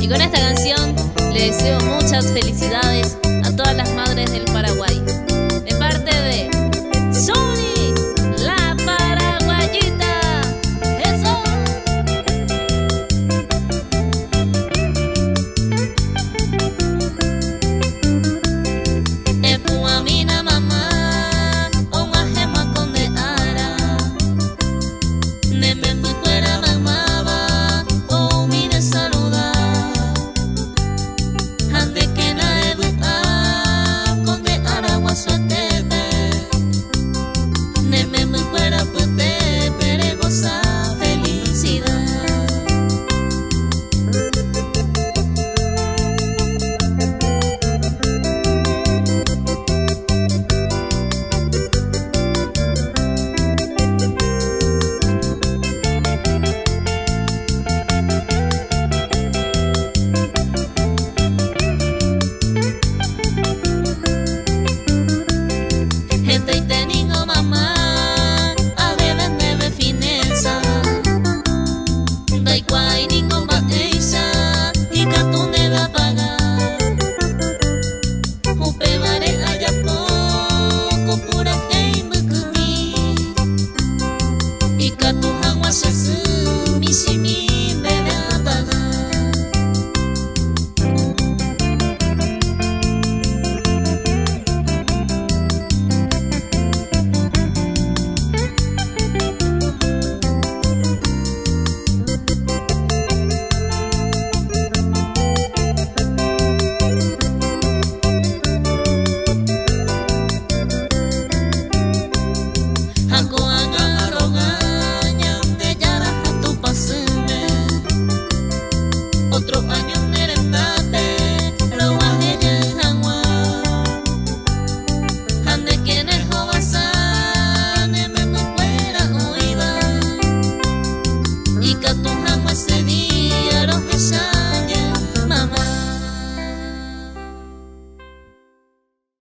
Y con esta canción le deseo muchas felicidades a todas las madres del Paraguay. whining a